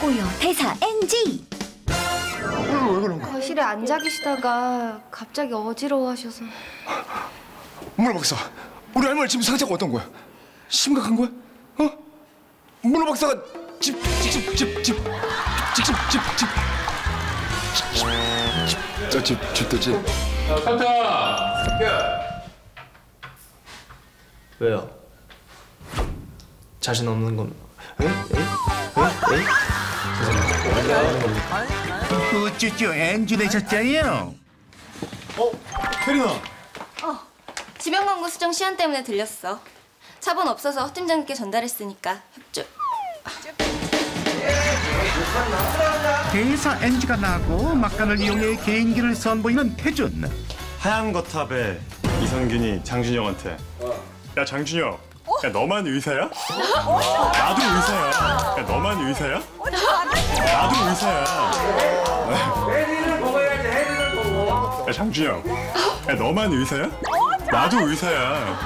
꼬여 대사 NG 왜 그런 거야? 거실에 앉아 계시다가 갑자기 어지러워하셔서 문화 박사, 우리 할머니 지금 상태가 어떤 거야? 심각한 거야? 어? 문화 박사가 집, 집, 집, 집, 집, 집, 집, 집, 집, 집, 집, 집도 집. 왜요? 자신 없는 건? 에? 에? 에? 에? 우쭈쭈 엔지 되셨잖아요. 지명 광고 수정 시한 때문에 들렸어. 차번 없어서 허 팀장님께 전달했으니까 협조. 대사 엔지가 나고 막간을 이용해 개인기를 선보이는 태준. 하얀 거탑에 이성균이 장준영한테 야 장준영 야 너만 의사야? 나도 의사야 야 너만 의사야? 나도 의사야 야 장준영 야 너만 의사야? 나도 의사야